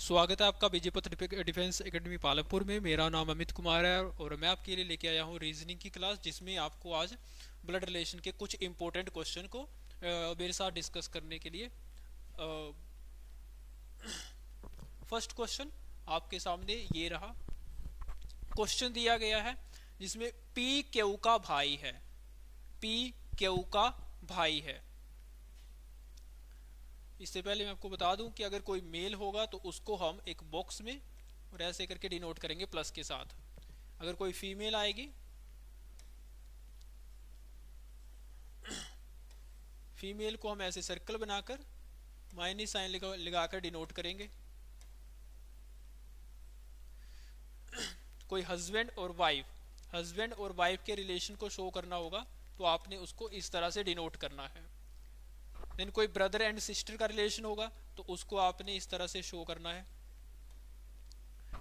स्वागत है आपका विजयपथ डिफेंस एकेडमी पालमपुर में। मेरा नाम अमित कुमार है और मैं आपके लिए लेके आया हूँ रीजनिंग की क्लास जिसमें आपको आज ब्लड रिलेशन के कुछ इम्पोर्टेंट क्वेश्चन को मेरे साथ डिस्कस करने के लिए फ़र्स्ट क्वेश्चन आपके सामने ये रहा। क्वेश्चन दिया गया है, जिसमें पी क्यू का भाई है। पी क्यू का भाई है। इससे पहले मैं आपको बता दूँ कि अगर कोई मेल होगा तो उसको हम एक बॉक्स में और ऐसे करके डिनोट करेंगे प्लस के साथ। अगर कोई फीमेल आएगी, फीमेल को हम ऐसे सर्कल बनाकर माइनस साइन लगा लगाकर डिनोट करेंगे। कोई हस्बैंड और वाइफ, हस्बैंड और वाइफ के रिलेशन को शो करना होगा तो आपने उसको इस तरह से डिनोट करना है। देन कोई ब्रदर एंड सिस्टर का रिलेशन होगा तो उसको आपने इस तरह से शो करना है।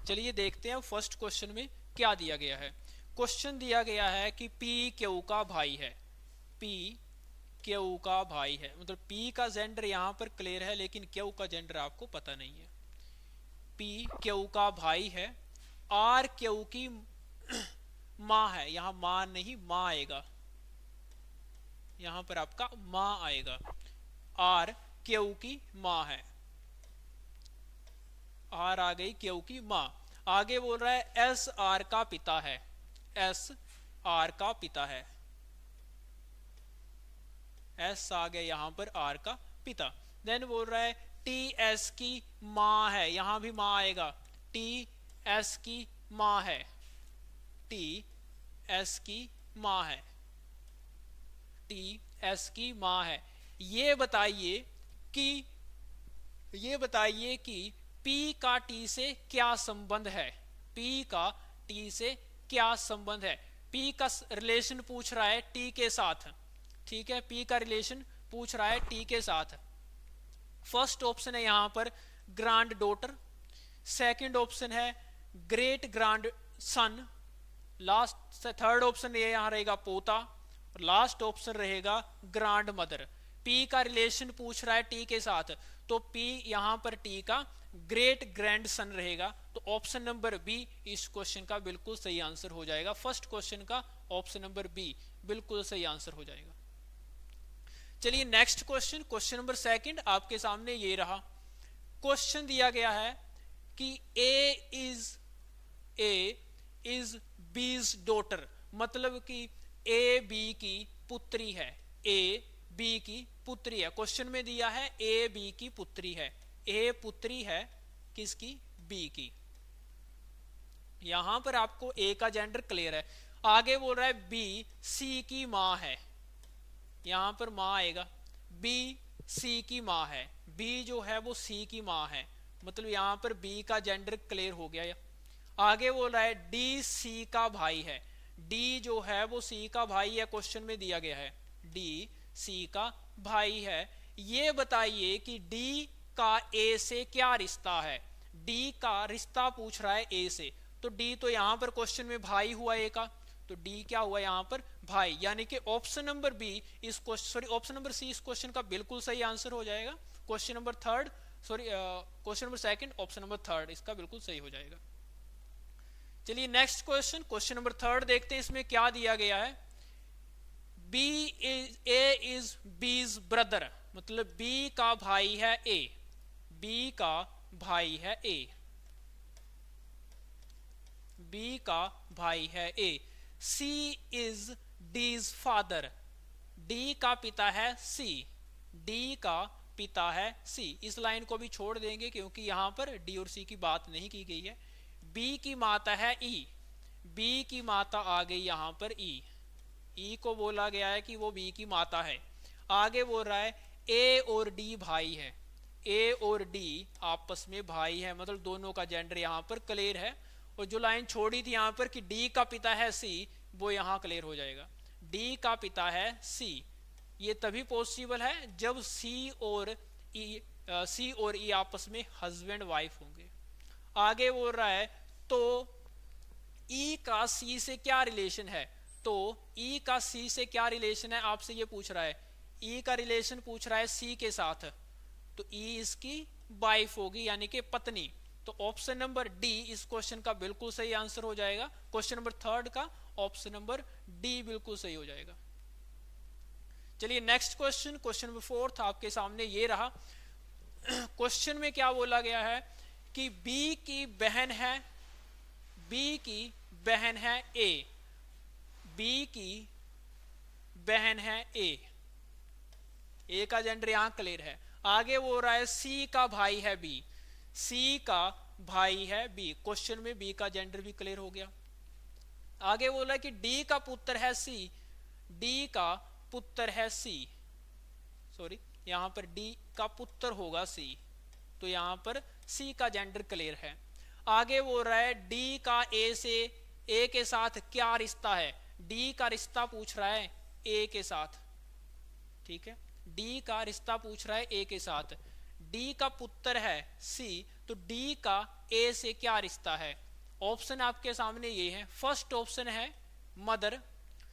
चलिए देखते हैं फ़र्स्ट क्वेश्चन में क्या दिया गया है। क्वेश्चन दिया गया है कि पी क्यू का भाई है। पी क्यू का भाई है। मतलब पी का जेंडर यहाँ पर क्लियर है, लेकिन क्यू का जेंडर आपको पता नहीं है। पी क्यू का भाई है। आर क्यू की माँ है। यहाँ माँ नहीं, माँ आएगा। यहाँ पर आपका माँ आएगा। आर क्यू की माँ है। आर आ गई क्यू की माँ। आगे बोल रहा है, एस आर का पिता है। एस आर का पिता है। एस आ गया यहाँ पर आर का पिता। देन बोल रहा है, टी एस की माँ है। यहाँ भी माँ आएगा। टी एस की माँ है। टी एस की माँ है। टी एस की माँ है। ये बताइए कि, ये बताइए कि P का T से क्या संबंध है? P का T से क्या संबंध है? P का रिलेशन पूछ रहा है T के साथ। ठीक है? P का रिलेशन पूछ रहा है T के साथ। फ़र्स्ट ऑप्शन है यहाँ पर ग्रांड डॉटर सेकंड ऑप्शन है great grandson last third option ये यहाँ रहेगा पोता। और लास्ट ऑप्शन रहेगा ग्रांड मदर पी का रिलेशन पूछ रहा है टी के साथ तो पी यहाँ पर टी का ग्रेट ग्रैंड सन रहेगा तो ऑप्शन नंबर बी इस क्वेश्चन का बिल्कुल सही आंसर हो जाएगा। फ़र्स्ट क्वेश्चन का ऑप्शन नंबर बी बिल्कुल सही आंसर हो जाएगा। चलिए next question question number second आपके सामने ये रहा। क्वेश्चन दिया गया है कि A is A is B's daughter मतलब कि ए बी की पुत्री है। ए बी की पुत्री है। क्वेश्चन में दिया है ए बी की पुत्री है। ए पुत्री है किसकी? बी की। यहाँ पर आपको ए का जेंडर क्लियर है। आगे बोल रहा है बी सी की माँ है। यहाँ पर माँ आएगा। बी सी की माँ है। बी जो है, वो सी की माँ है। मतलब यहाँ पर बी का जेंडर क्लियर हो गया। आगे बोल रहा है डी सी का भाई है। डी जो है, वो सी का भाई है। क्वेश्चन में दिया गया है। डी सी का भाई है। ये बताइए कि डी का ए से क्या रिश्ता है? डी का रिश्ता पूछ रहा है ए से। तो डी तो यहाँ पर क्वेश्चन में भाई हुआ ए का। तो डी क्या हुआ यहाँ पर? भाई। यानी कि ऑप्शन नंबर बी इस question sorry option number C इस क्वेश्चन का बिल्कुल सही आंसर हो जाएगा। Question number third sorry question number second option number third इसका बिल्कुल सही हो जाएगा। चलिए next question question number third देखते हैं इसमें क्या दिया गया है। B is A is B's brother मतलब बी का भाई है ए बी का भाई है ए बी का भाई है A C is D's father D का पिता है सी डी का पिता है सी इस लाइन को भी छोड़ देंगे क्योंकि यहाँ पर डी और सी की बात नहीं की गई है। बी की माता है ई e. बी की माता आ गई यहाँ पर ई ई को बोला गया है कि वो बी की माता है। आगे बोल रहा है, ए और डी भाई है। ए और डी आपस में भाई है मतलब दोनों का जेंडर यहाँ पर क्लियर है। और जो लाइन छोड़ी थी यहाँ पर कि डी का पिता है सी, वो यहाँ क्लियर हो जाएगा। डी का पिता है सी, ये तभी पॉसिबल है जब सी और ई सी और ई आपस में हस्बैंड वाइफ होंगे। आगे बोल रहा है तो ई का सी से क्या रिलेशन है? तो ई e का सी से क्या रिलेशन है? आपसे ये पूछ रहा है। ई e का रिलेशन पूछ रहा है सी के साथ। तो ई e इसकी वाइफ होगी, यानी कि पत्नी। तो ऑप्शन नंबर डी इस क्वेश्चन का बिल्कुल सही आंसर हो जाएगा। क्वेश्चन नंबर थर्ड का ऑप्शन नंबर डी बिल्कुल सही हो जाएगा। चलिए next question question number fourth आपके सामने ये रहा। क्वेश्चन में क्या बोला गया है कि बी की बहन है बी की बहन है ए बी की बहन है ए। ए का जेंडर यहाँ क्लियर है। आगे वो रहा है सी का भाई है बी सी का भाई है बी क्वेश्चन में बी का जेंडर भी क्लियर हो गया। आगे बोला कि डी का पुत्र है सी डी का पुत्र है सी सॉरी यहाँ पर डी का पुत्र होगा सी तो यहाँ पर सी का जेंडर क्लियर है। आगे वो रहा है डी का ए से ए के साथ क्या रिश्ता है? डी का रिश्ता पूछ रहा है ए के साथ। ठीक है? डी का रिश्ता पूछ रहा है ए के साथ। डी का पुत्र है सी तो डी का ए से क्या रिश्ता है? ऑप्शन आपके सामने ये है। फ़र्स्ट ऑप्शन है मदर,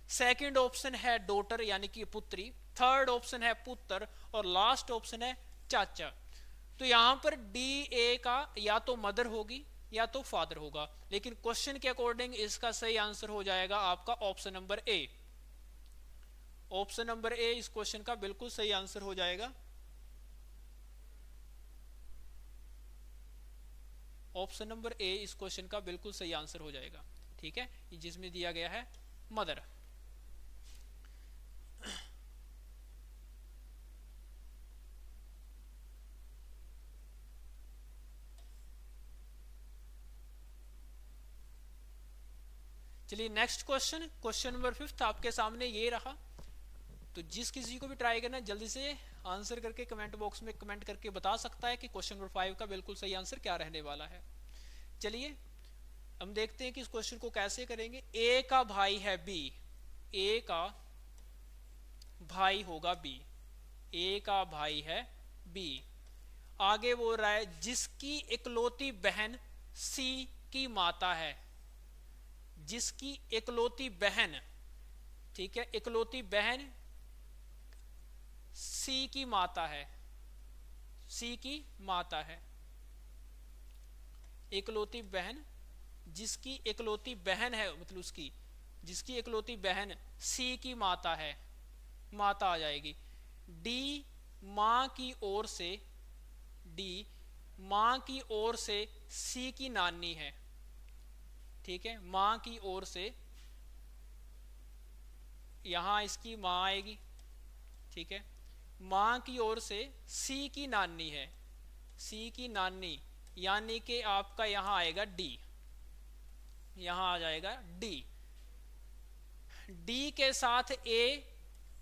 सेकंड ऑप्शन है डोटर, यानी कि पुत्री, थर्ड ऑप्शन है पुत्र, और लास्ट ऑप्शन है चाचा। तो यहाँ पर डी, ए का या तो मदर होगी या तो फादर होगा। लेकिन क्वेश्चन के अकॉर्डिंग इसका सही आंसर हो जाएगा आपका option number A option number A इस क्वेश्चन का बिल्कुल सही आंसर हो जाएगा। ऑप्शन नंबर ए इस क्वेश्चन का बिल्कुल सही आंसर हो जाएगा। ठीक है? जिसमें दिया गया है मदर चलिए next question question number fifth आपके सामने ये रहा। तो जिस किसी को भी ट्राई करना जल्दी से आंसर करके कमेंट बॉक्स में कमेंट करके बता सकता है कि क्वेश्चन नंबर फाइव का बिल्कुल सही आंसर क्या रहने वाला है। चलिए, हम देखते हैं कि इस क्वेश्चन को कैसे करेंगे। ए का भाई है बी ए का भाई होगा बी ए का भाई है बी आगे वो रहा है, जिसकी इकलौती बहन सी की माता है। जिसकी इकलौती बहन, ठीक है इकलौती बहन सी की माता है, सी की माता है। इकलौती बहन जिसकी इकलौती बहन है मतलब उसकी, जिसकी इकलौती बहन सी की माता है, माता आ जाएगी। डी माँ की ओर से, डी माँ की ओर से सी की नानी है। ठीक है? माँ की ओर से यहाँ इसकी माँ आएगी। ठीक है? माँ की ओर से सी की नानी है। सी की नानी यानी कि आपका यहाँ आएगा डी। यहाँ आ जाएगा डी। डी के साथ ए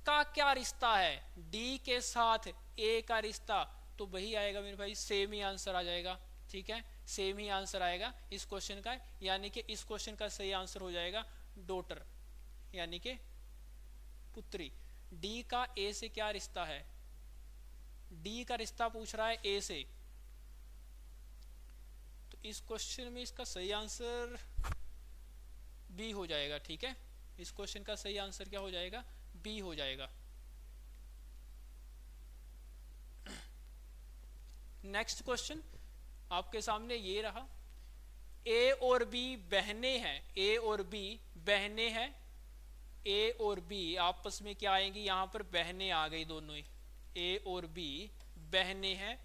का क्या रिश्ता है? डी के साथ ए का रिश्ता। तो वही आएगा मेरे भाई सेम ही आंसर आ जाएगा। ठीक है? सेम ही आंसर आएगा इस क्वेश्चन का, यानी कि इस क्वेश्चन का सही आंसर हो जाएगा डोटर यानी कि पुत्री। डी का ए से क्या रिश्ता है? डी का रिश्ता पूछ रहा है ए से। तो इस क्वेश्चन में इसका सही आंसर बी हो जाएगा, ठीक है? इस क्वेश्चन का सही आंसर क्या हो जाएगा? बी हो जाएगा। नेक्स्ट क्वेश्चन आपके सामने ये रहा, ए और बी बहने हैं, ए और बी बहने हैं, ए और बी, आपस में क्या आएँगी? यहाँ पर बहने आ गई दोनों ही। ए और बी बहने हैं,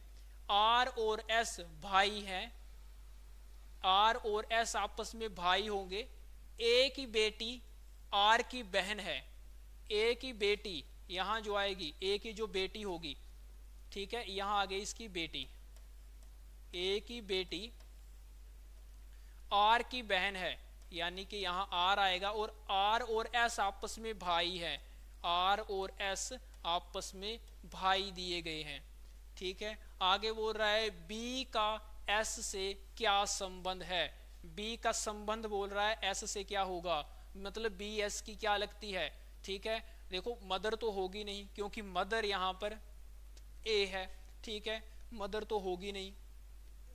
आर और एस भाई हैं, आर और एस आपस में भाई होंगे। ए की बेटी, आर की बहन है। ए की बेटी, यहाँ जो आएगी, ए की जो बेटी होगी, ठीक है, यहाँ आ गई इसकी बेटी। ए की बेटी आर की बहन है, यानी कि यहाँ आर आएगा और आर और एस आपस में भाई है। आर और एस आपस में भाई दिए गए हैं। ठीक है? आगे बोल रहा है बी का एस से क्या संबंध है? बी का संबंध बोल रहा है एस से क्या होगा? मतलब बी एस की क्या लगती है? ठीक है? देखो, मदर तो होगी नहीं, क्योंकि मदर यहाँ पर ए है। ठीक है? मदर तो होगी नहीं।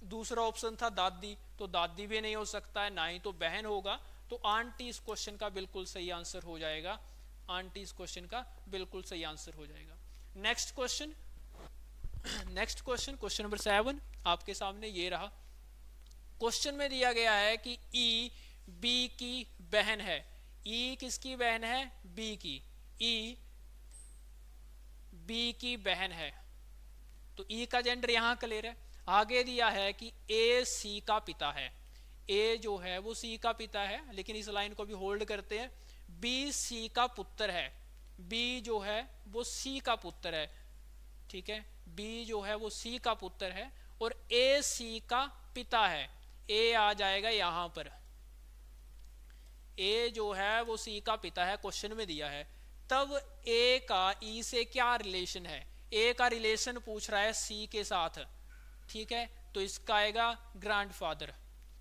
दूसरा ऑप्शन था दादी तो दादी भी नहीं हो सकता है, ना ही तो बहन होगा तो आंटी इस क्वेश्चन का बिल्कुल सही आंसर हो जाएगा। आंटी इस क्वेश्चन का बिल्कुल सही आंसर हो जाएगा। Next question next question question number seven आपके सामने ये रहा। क्वेश्चन में दिया गया है कि ई e बी की बहन है। ई e किसकी बहन है? बी की। ई e बी की बहन है। तो ई का जेंडर यहाँ क्लियर है। आगे दिया है कि ए सी का पिता है। ए जो है, वो सी का पिता है, लेकिन इस लाइन को भी होल्ड करते हैं। बी सी का पुत्र है। बी जो है, वो सी का पुत्र है। ठीक है? बी जो है, वो सी का पुत्र है और ए सी का पिता है। ए आ जाएगा यहाँ पर। ए जो है, वो सी का पिता है क्वेश्चन में दिया है। तब ए का, ई e से क्या रिलेशन है? ए का रिलेशन पूछ रहा है सी के साथ। ठीक है? तो इसका आएगा ग्रैंडफादर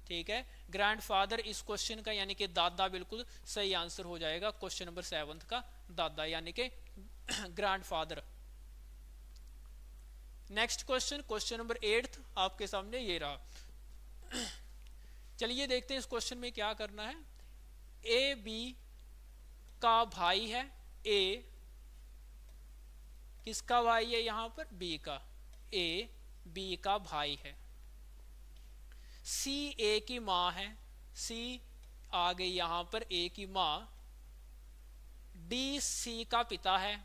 ठीक है? ग्रैंडफादर इस क्वेश्चन का यानी कि दादा बिल्कुल सही आंसर हो जाएगा क्वेश्चन नंबर सेवंथ का दादा यानी कि grandfather next question question number eighth आपके सामने ये रहा। चलिए देखते हैं इस क्वेश्चन में क्या करना है। ए बी का भाई है ए किसका भाई है यहाँ पर? बी का। ए बी का भाई है। सी ए की माँ है। सी आ गई यहाँ पर ए की माँ। डी सी का पिता है।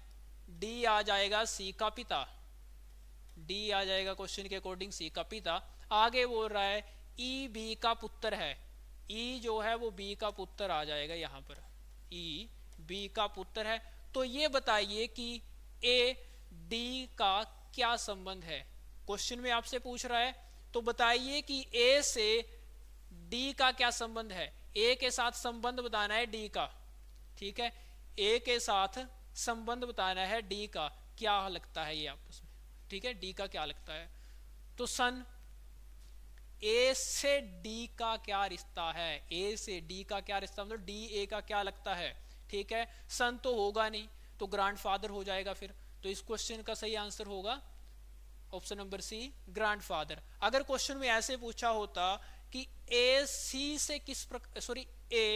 डी आ जाएगा सी का पिता। डी आ जाएगा क्वेश्चन के अकॉर्डिंग सी का पिता। आगे बोल रहा है, ई e बी का पुत्र है। ई e जो है वो बी का पुत्र आ जाएगा यहाँ पर। ई e बी का पुत्र है। तो ये बताइए कि ए, डी का क्या संबंध है? क्वेश्चन में आपसे पूछ रहा है तो बताइए कि ए से डी का क्या संबंध है? ए के साथ संबंध बताना है डी का, ठीक है? ए के साथ संबंध बताना है डी का, क्या लगता है ये आपस में, ठीक है? डी का क्या लगता है? तो सन ए से डी का क्या रिश्ता है? ए से डी का क्या रिश्ता मतलब डी ए का क्या लगता है, ठीक है? सन तो होगा नहीं तो ग्रांडफादर हो जाएगा फिर तो इस क्वेश्चन का सही आंसर होगा ऑप्शन नंबर सी ग्रांडफादर अगर क्वेश्चन में ऐसे पूछा होता कि ए सी से किस प्रकार सॉरी ए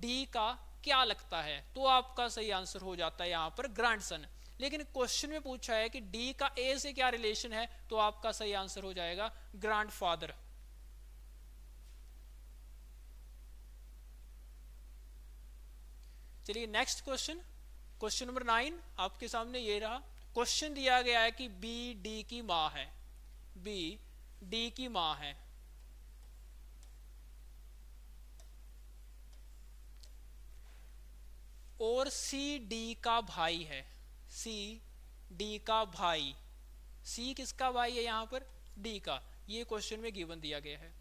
डी का क्या लगता है तो आपका सही आंसर हो जाता है यहाँ पर ग्रांडसन लेकिन क्वेश्चन में पूछा है कि डी का ए से क्या रिलेशन है तो आपका सही आंसर हो जाएगा ग्रांडफादर चलिए next question question number nine आपके सामने ये रहा. क्वेश्चन दिया गया है कि बी, डी की माँ है। बी, डी की माँ है। और सी, डी का भाई है। सी, डी का भाई। सी किसका भाई है यहाँ पर? डी का। ये क्वेश्चन में गिवन दिया गया है।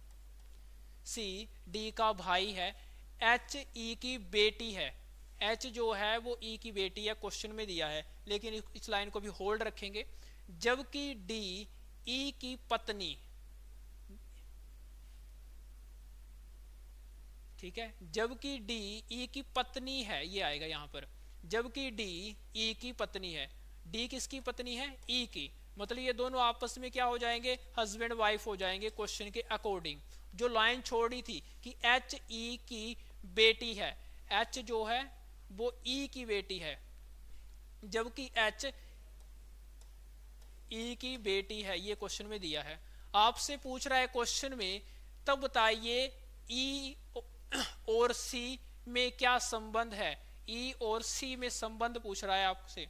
सी, डी का भाई है। एच, ई की बेटी है। एच जो है वो ई e की बेटी है क्वेश्चन में दिया है। लेकिन इस लाइन को भी होल्ड रखेंगे। जबकि डी ई की पत्नी, ठीक है? जबकि डी ई की पत्नी है, ये आएगा यहाँ पर। जबकि डी ई की पत्नी है। डी किसकी पत्नी है? ई e की। मतलब ये दोनों आपस में क्या हो जाएँगे? हस्बैंड वाइफ हो जाएँगे क्वेश्चन के अकॉर्डिंग जो लाइन छोड़ी थी कि एच ई e की बेटी है एच जो है वो ई की बेटी है, जबकि एच ई की बेटी है, ये क्वेश्चन में दिया है। आपसे पूछ रहा है क्वेश्चन में, तब बताइए ई और सी में क्या संबंध है? ई और सी में संबंध पूछ रहा है आपसे।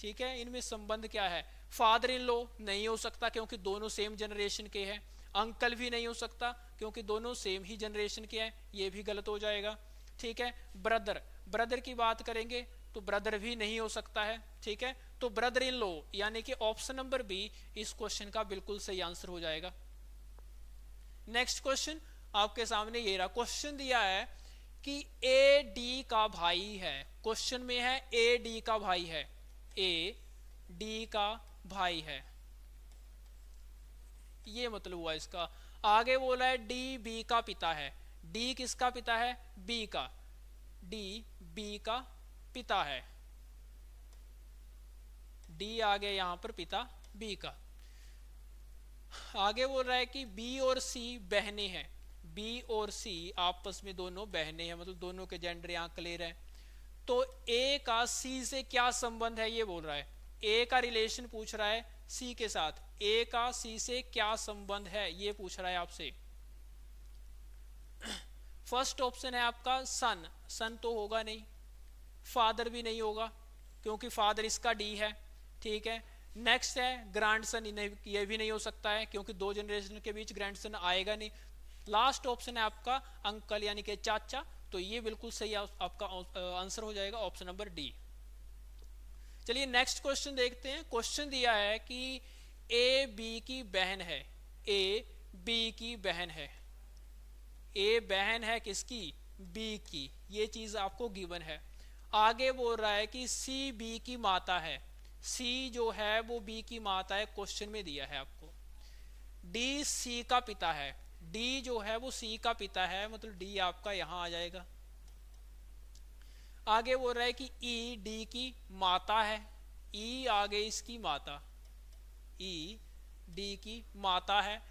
ठीक है? इनमें संबंध क्या है? फादर इन लो नहीं हो सकता, क्योंकि दोनों सेम जनरेशन के हैं। अंकल भी नहीं हो सकता, क्योंकि दोनों सेम ही जनरेशन के हैं। ये भी गलत हो जाएगा। ठीक है? ब्रदर ब्रदर की बात करेंगे तो ब्रदर भी नहीं हो सकता है, ठीक है? तो ब्रदर इन लो यानी कि ऑप्शन नंबर बी इस क्वेश्चन का बिल्कुल सही आंसर हो जाएगा। नेक्स्ट क्वेश्चन आपके सामने ये रहा। क्वेश्चन दिया है कि ए डी का भाई है। क्वेश्चन में है ए डी का भाई है। ए डी का भाई है। ये मतलब हुआ इसका। आगे बोला है डी बी का पिता है। डी किसका पिता है? बी का। डी बी का पिता है। डी आ गया यहाँ पर पिता बी का। आगे बोल रहा है कि बी और सी बहने हैं। बी और सी आपस में दोनों बहने हैं मतलब दोनों के जेंडर यहाँ क्लियर है। तो ए का सी से क्या संबंध है, ये बोल रहा है। ए का रिलेशन पूछ रहा है सी के साथ। ए का सी से क्या संबंध है, ये पूछ रहा है आपसे। फ़र्स्ट ऑप्शन है आपका सन। सन तो होगा नहीं। फादर भी नहीं होगा, क्योंकि फादर इसका डी है, ठीक है। नेक्स्ट है ग्रैंड सन ये भी नहीं हो सकता है, क्योंकि दो जनरेशन के बीच ग्रैंड सन आएगा नहीं। लास्ट ऑप्शन है आपका अंकल, यानी कि चाचा तो ये बिल्कुल सही आपका आंसर हो जाएगा ऑप्शन नंबर डी चलिए नेक्स्ट क्वेश्चन देखते हैं। क्वेश्चन दिया है कि ए बी की बहन है। ए बी की बहन है। ए बहन है किसकी? बी की। ये चीज़ आपको गिवन है। आगे बोल रहा है कि सी बी की माता है। सी जो है वो बी की माता है क्वेश्चन में दिया है आपको। डी सी का पिता है। डी जो है वो सी का पिता है। मतलब डी आपका यहाँ आ जाएगा। आगे बोल रहा है कि ई e, डी की माता है। ई e आगे इसकी माता। ई e, डी की माता है।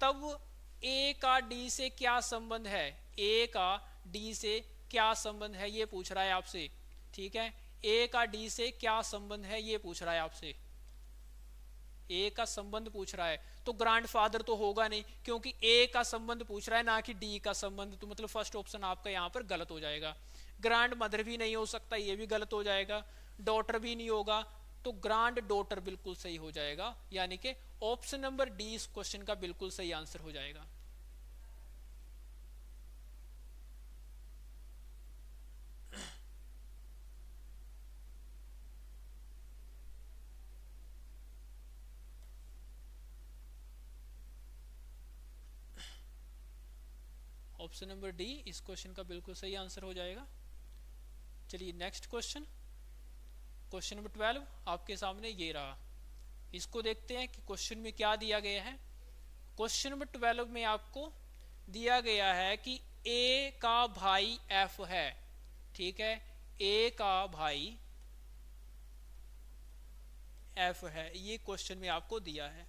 तब ए का डी से क्या संबंध है? ए का डी से क्या संबंध है? ये पूछ रहा है आपसे। ठीक है? ए का डी से क्या संबंध है? ये पूछ रहा है आपसे। ए का संबंध पूछ रहा है। तो ग्रैंडफादर तो होगा नहीं, क्योंकि ए का संबंध पूछ रहा है, ना कि डी का संबंध। तो मतलब फ़र्स्ट ऑप्शन आपका यहाँ पर गलत हो जाएगा। ग्रांड मदर भी नहीं हो सकता, ये भी गलत हो जाएगा। डॉटर भी नहीं होगा तो ग्रांड डॉटर बिल्कुल सही हो जाएगा। यानी कि ऑप्शन नंबर डी इस क्वेश्चन का बिल्कुल सही आंसर हो जाएगा। ऑप्शन नंबर डी, इस क्वेश्चन का बिल्कुल सही आंसर हो जाएगा। चलिए next question question number twelve आपके सामने ये रहा। इसको देखते हैं कि क्वेश्चन में क्या दिया गया है। क्वेश्चन नंबर ट्वेल्व में आपको दिया गया है कि ए का भाई एफ़ है। ठीक है? ए का भाई एफ़ है। ये क्वेश्चन में आपको दिया है।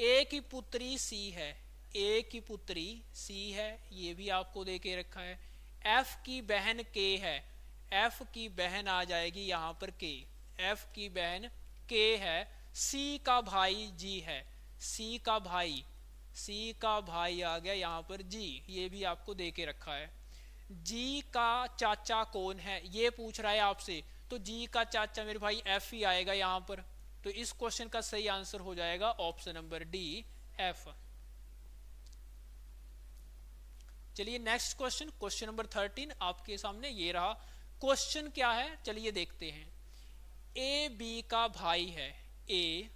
ए की पुत्री सी है। ए की पुत्री सी है, ये भी आपको दे के रखा है। एफ़ की बहन के है। एफ़ की बहन आ जाएगी यहाँ पर के एफ़ की बहन के है। सी का भाई जी है। सी का भाई। सी का भाई आ गया यहाँ पर जी ये भी आपको दे के रखा है। जी का चाचा कौन है? ये पूछ रहा है आपसे। तो जी का चाचा मेरे भाई एफ़ ही आएगा यहाँ पर। तो इस क्वेश्चन का सही आंसर हो जाएगा ऑप्शन नंबर डी एफ़ चलिए next question question number thirteen आपके सामने ये रहा। क्वेश्चन क्या है? चलिए देखते हैं। ए बी का भाई है। ए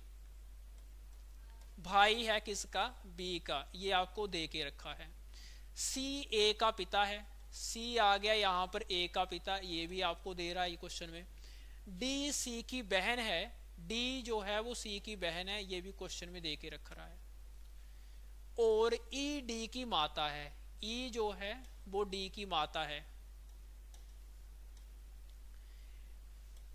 भाई है किसका? बी का। ये आपको दे के रखा है। सी ए का पिता है। सी आ गया यहाँ पर ए का पिता। ये भी आपको दे रहा है ये क्वेश्चन में। डी सी की बहन है। डी जो है वो सी की बहन है। ये भी क्वेश्चन में दे के रख रहा है। और ई e डी की माता है। ई जो है, वो डी की माता है।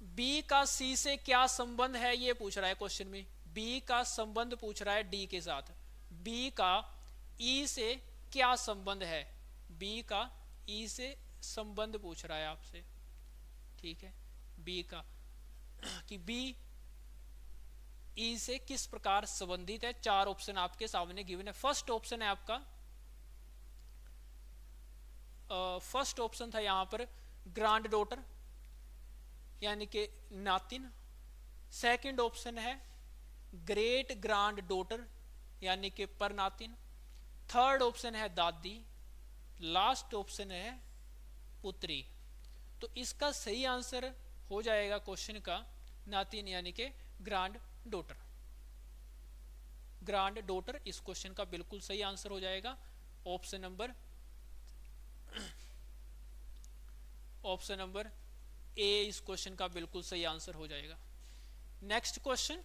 बी का सी से क्या संबंध है, ये पूछ रहा है क्वेश्चन में। बी का संबंध पूछ रहा है डी के साथ। बी का ई से क्या संबंध है? बी का ई से संबंध पूछ रहा है आपसे। ठीक है? बी का। कि बी, ई से किस प्रकार संबंधित है? चार ऑप्शन आपके सामने गिवन है। फ़र्स्ट ऑप्शन है आपका फ़र्स्ट ऑप्शन था यहाँ पर ग्रांड डॉटर यानी कि नातिन। सेकंड ऑप्शन है ग्रेट ग्रांड डॉटर यानी कि पर नातिन थर्ड ऑप्शन है दादी। लास्ट ऑप्शन है पुत्री। तो इसका सही आंसर हो जाएगा क्वेश्चन का नातिन, यानी कि ग्रांड डॉटर ग्रांड डॉटर इस क्वेश्चन का बिल्कुल सही आंसर हो जाएगा। Option number option number A, इस क्वेश्चन का बिल्कुल सही आंसर हो जाएगा। Next question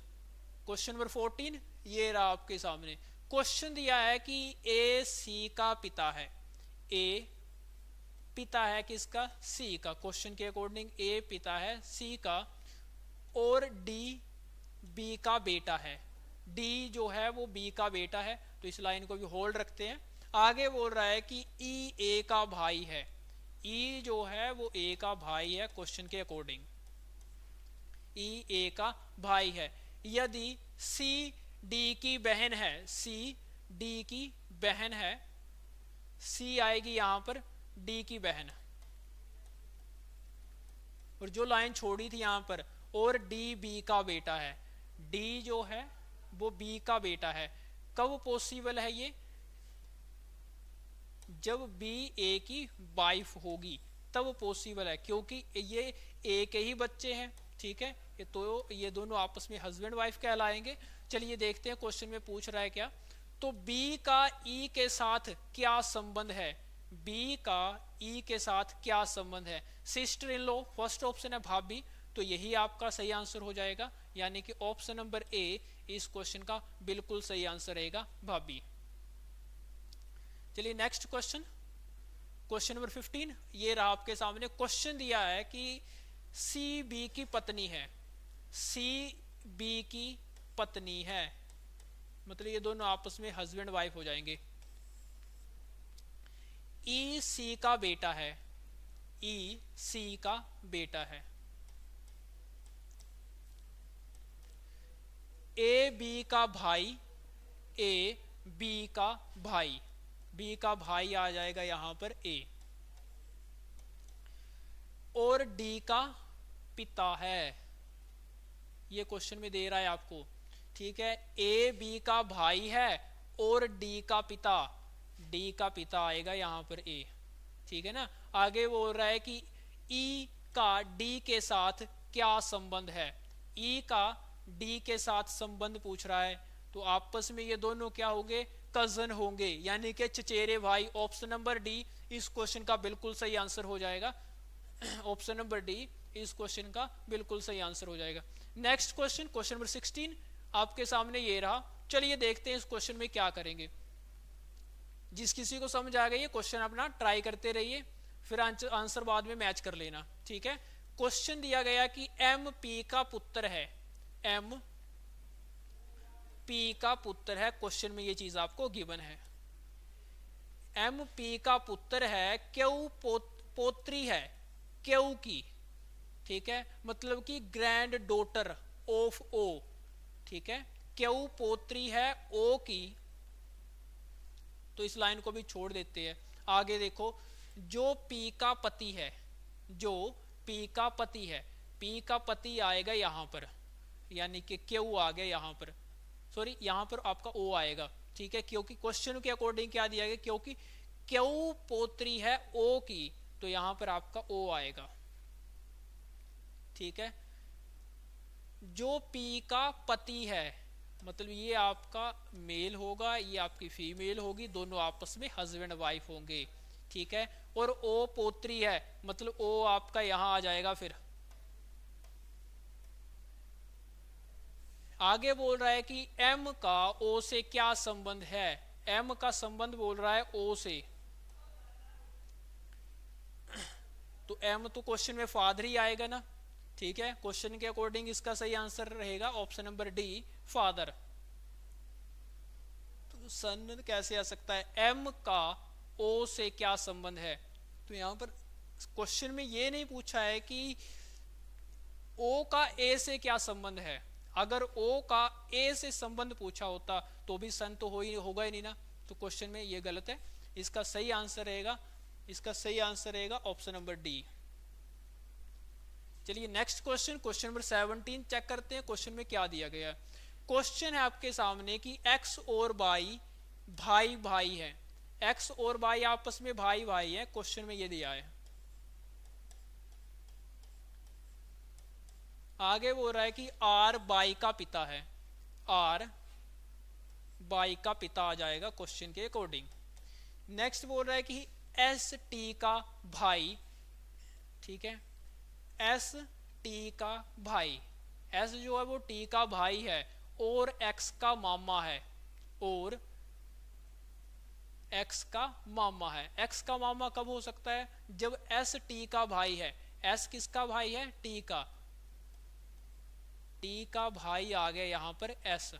question number fourteen, ये रहा आपके सामने। क्वेश्चन दिया है कि ए, सी का पिता है। ए, पिता है किसका? सी का। क्वेश्चन के अकॉर्डिंग ए पिता है, सी का। और डी, बी का बेटा है। डी जो है, वो बी का बेटा है तो इस लाइन को भी होल्ड रखते हैं। आगे बोल रहा है कि ई e ए का भाई है। ई e जो है वो ए का भाई है क्वेश्चन के अकॉर्डिंग ई ए का भाई है. यदि सी डी की बहन है सी डी की बहन है सी आएगी यहाँ पर डी की बहन. और जो लाइन छोड़ी थी यहाँ पर, और डी बी का बेटा है. डी जो है, वो बी का बेटा है. कब पॉसिबल है ये? जब बी ए की वाइफ होगी, तब पॉसिबल है, क्योंकि ये ए के ही बच्चे हैं, ठीक है? ये तो ये दोनों आपस में हस्बैंड वाइफ कहलाएँगे। चलिए देखते हैं क्वेश्चन में पूछ रहा है क्या? तो बी का ई e के साथ क्या संबंध है? बी का ई e के साथ क्या संबंध है? Sister in law first option है भाभी तो यही आपका सही आंसर हो जाएगा। यानी कि ऑप्शन नंबर ए इस क्वेश्चन का बिल्कुल सही आंसर रहेगा भाभी। चलिए नेक्स्ट क्वेश्चन क्वेश्चन नंबर 15 ये रहा आपके सामने. क्वेश्चन दिया है कि सी बी की पत्नी है। सी बी की पत्नी है। मतलब ये दोनों आपस में हस्बैंड वाइफ हो जाएँगे। ई e सी का बेटा है। ई e सी का बेटा है। ए बी का भाई ए बी का भाई। बी का भाई आ जाएगा यहाँ पर ए और डी का पिता है। ये क्वेश्चन में दे रहा है आपको। ठीक है ए बी का भाई है और डी का पिता। डी का पिता आएगा यहाँ पर ए ठीक है ना? आगे बोल रहा है कि ई e का डी के साथ क्या संबंध है? ई e का डी के साथ संबंध पूछ रहा है। तो आपस में ये दोनों क्या होंगे कज़न होंगे, यानी कि चचेरे भाई ऑप्शन नंबर डी इस क्वेश्चन का बिल्कुल सही आंसर हो जाएगा। ऑप्शन नंबर डी इस क्वेश्चन का बिल्कुल सही आंसर हो जाएगा। Next question question number sixteen आपके सामने ये रहा। चलिए देखते हैं इस क्वेश्चन में क्या करेंगे। जिस किसी को समझ आ गई है क्वेश्चन अपना ट्राई करते रहिए, फिर आंसर बाद में मैच कर लेना, ठीक है? क्वेश्चन दिया गया कि एम पी का पुत्र है। एम पी का पुत्र है क्वेश्चन में ये चीज़ आपको गिवन है। एम पी का पुत्र है क्यू पो, पोत्री है क्यू की ठीक है? मतलब कि ग्रैंड डॉटर ऑफ़ ओ ठीक है? क्यू पोत्री है ओ की। तो इस लाइन को भी छोड़ देते हैं। आगे देखो जो पी का पति है जो पी का पति है पी का पति आएगा यहाँ पर यानी कि क्यू आ गया यहाँ पर। सॉरी यहाँ पर आपका ओ आएगा, ठीक है? क्योंकि क्वेश्चन के अकॉर्डिंग क्या दिया गया? क्योंकि क्यों पोत्री है ओ की तो यहाँ पर आपका ओ आएगा। ठीक है? जो पी का पति है मतलब ये आपका मेल होगा, ये आपकी फीमेल होगी, दोनों आपस में हस्बैंड वाइफ होंगे, ठीक है? और ओ पोत्री है मतलब ओ आपका यहाँ आ जाएगा फिर। आगे बोल रहा है कि एम का ओ से क्या संबंध है? एम का संबंध बोल रहा है ओ से। तो एम तो क्वेश्चन में फादर ही आएगा ना? ठीक है? क्वेश्चन के अकॉर्डिंग इसका सही आंसर रहेगा ऑप्शन नंबर डी फादर तो सन कैसे आ सकता है? एम का ओ से क्या संबंध है? तो यहाँ पर क्वेश्चन में ये नहीं पूछा है कि ओ का ए से क्या संबंध है? अगर ओ का ए से संबंध पूछा होता तो भी सन तो हो ही, होगा ही नहीं ना? तो क्वेश्चन में ये गलत है। इसका सही आंसर रहेगा। इसका सही आंसर रहेगा ऑप्शन नंबर डी चलिए next question question number seventeen check करते हैं। क्वेश्चन में क्या दिया गया है? क्वेश्चन है आपके सामने कि एक्स और बाई भाई भाई है। एक्स और बाई आपस में भाई भाई है। क्वेश्चन में ये दिया है। आगे बोल रहा है कि आर बाई का पिता है। आर बाई का पिता आ जाएगा क्वेश्चन के अकॉर्डिंग नेक्स्ट बोल रहा है कि एस टी का भाई, ठीक है? एस टी का भाई। एस जो है वो टी का भाई है और एक्स का मामा है। और एक्स का मामा है। एक्स का मामा कब हो सकता है? जब एस टी का भाई है। एस किसका भाई है? टी का। टी का भाई आ गया यहाँ पर एस।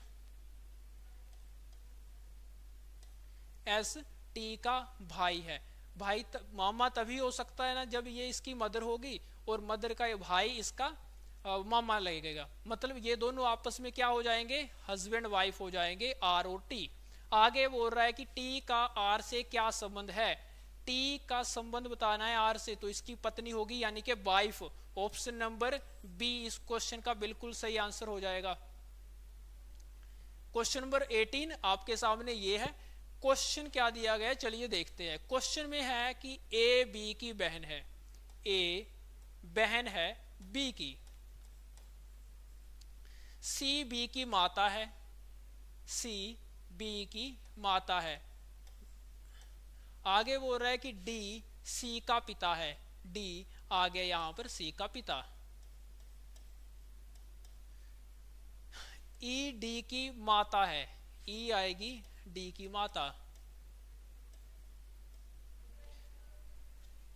एस टी का भाई है। भाई त, मामा तभी हो सकता है ना जब ये इसकी मदर होगी और मदर का भाई इसका आ, मामा लगेगा मतलब ये दोनों आपस में क्या हो जाएँगे? हस्बैंड वाइफ हो जाएँगे आर और टी आगे बोल रहा है कि टी का आर से क्या संबंध है? टी का संबंध बताना है आर से तो इसकी पत्नी होगी यानी कि वाइफ ऑप्शन नंबर बी इस क्वेश्चन का बिल्कुल सही आंसर हो जाएगा। क्वेश्चन नंबर 18 आपके सामने ये है। क्वेश्चन क्या दिया गया चलिए देखते हैं। क्वेश्चन में है कि ए बी की बहन है। ए बहन है बी की। सी बी की माता है। सी बी की माता है। आगे बोल रहा है कि डी सी का पिता है। डी आगे यहाँ पर सी का पिता। ई डी की माता है। ई आएगी डी की माता।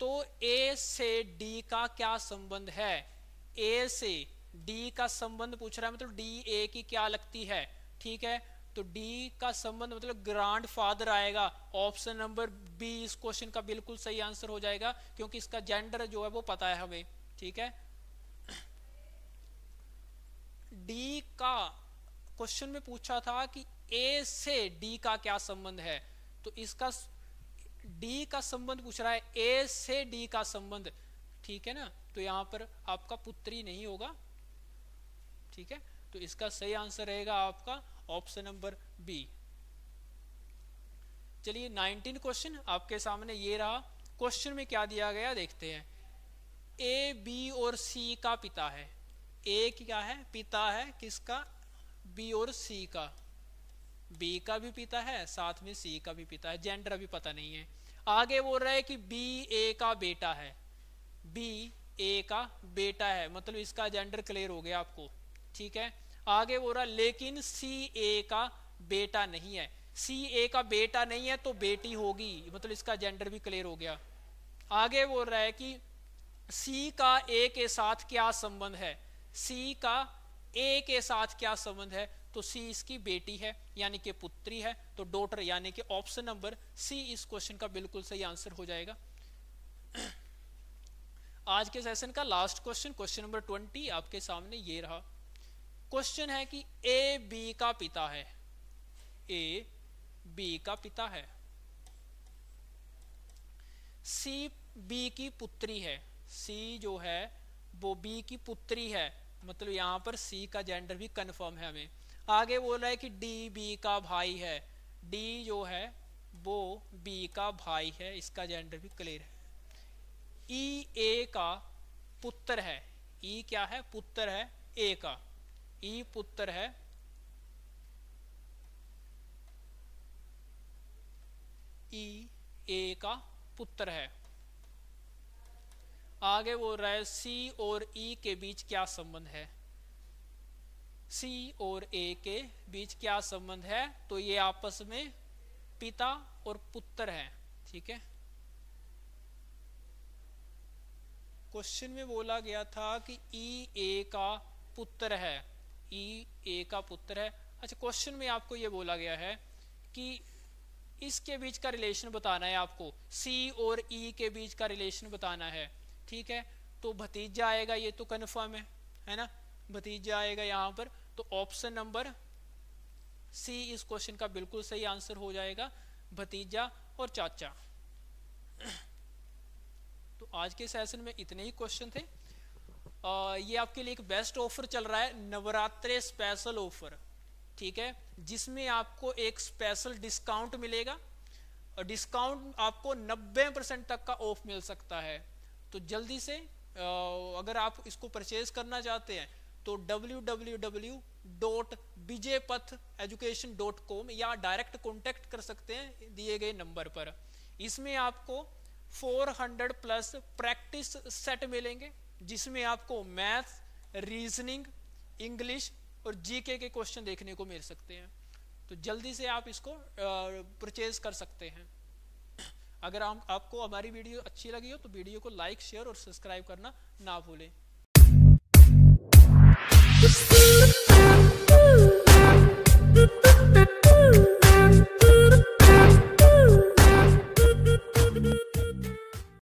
तो ए से डी का क्या संबंध है? ए से डी का संबंध पूछ रहा है मतलब डी ए की क्या लगती है? ठीक है? तो डी का संबंध मतलब ग्रांड फादर आएगा ऑप्शन नंबर बी इस क्वेश्चन का बिल्कुल सही आंसर हो जाएगा, क्योंकि इसका जेंडर जो है वो पता है हमें, ठीक है? डी का क्वेश्चन में पूछा था कि ए से डी का क्या संबंध है तो इसका डी का संबंध पूछ रहा है ए से डी का संबंध, ठीक है ना? तो यहाँ पर आपका पुत्री नहीं होगा, ठीक है? तो इसका सही आंसर रहेगा आपका ऑप्शन नंबर बी। चलिए 19 क्वेश्चन आपके सामने ये रहा। क्वेश्चन में क्या दिया गया, देखते हैं। ए, बी और सी का पिता है। ए क्या है? पिता है किसका? बी और सी का। बी का भी पिता है, साथ में सी का भी पिता है। जेंडर अभी पता नहीं है। आगे बोल रहा है कि बी, ए का बेटा है। बी, ए का बेटा है। मतलब इसका जेंडर क्लियर हो गया आपको। ठीक है? आगे बोल रहा, लेकिन सी ए का बेटा नहीं है। सी ए का बेटा नहीं है तो बेटी होगी मतलब इसका जेंडर भी क्लियर हो गया। आगे बोल रहा है कि सी का ए के साथ क्या संबंध है? सी का ए के साथ क्या संबंध है? तो सी इसकी बेटी है, यानी कि पुत्री है। तो डॉटर यानी कि ऑप्शन नंबर सी इस क्वेश्चन का बिल्कुल सही आंसर हो जाएगा। आज के सेशन का last question question number twenty आपके सामने ये रहा। क्वेश्चन है कि ए बी का पिता है। ए बी का पिता है। सी बी की पुत्री है। सी जो है वो बी की पुत्री है। मतलब यहाँ पर सी का जेंडर भी कंफर्म है हमें। आगे बोल रहा है कि डी बी का भाई है। डी जो है वो बी का भाई है। इसका जेंडर भी क्लियर है। ई e, ए का पुत्र है। ई e क्या है? पुत्र है ए का। ई पुत्र है। ई, ए का पुत्र है। आगे बोल रहा है सी और ई के बीच क्या संबंध है? सी और ए के बीच क्या संबंध है? तो ये आपस में पिता और पुत्र है, ठीक है? क्वेश्चन में बोला गया था कि ई, ए का पुत्र है। ई, ए का पुत्र है। अच्छा क्वेश्चन में आपको ये बोला गया है कि इसके बीच का रिलेशन बताना है आपको। सी और ई e के बीच का रिलेशन बताना है, ठीक है? तो भतीजा आएगा, ये तो कन्फर्म है है ना? भतीजा आएगा यहाँ पर तो ऑप्शन नंबर सी इस क्वेश्चन का बिल्कुल सही आंसर हो जाएगा, भतीजा और चाचा। तो आज के सेशन में इतने ही क्वेश्चन थे। ये आपके लिए एक बेस्ट ऑफ़र चल रहा है, नवरात्रे स्पेशल ऑफ़र ठीक है? जिसमें आपको एक स्पेशल डिस्काउंट मिलेगा डिस्काउंट आपको 90 परसेंट तक का ऑफ़ मिल सकता है। तो जल्दी से अगर आप इसको परचेज करना चाहते हैं तो www.bijepatheducation.com या डायरेक्ट कॉन्टेक्ट कर सकते हैं दिए गए नंबर पर। इसमें आपको 400 प्लस प्रैक्टिस सेट मिलेंगे। जिसमें आपको मैथ रीजनिंग इंग्लिश और जीके के क्वेश्चन देखने को मिल सकते हैं। तो जल्दी से आप इसको परचेज कर सकते हैं। अगर आप, आपको हमारी वीडियो अच्छी लगी हो तो वीडियो को लाइक शेयर और सब्सक्राइब करना ना भूलें।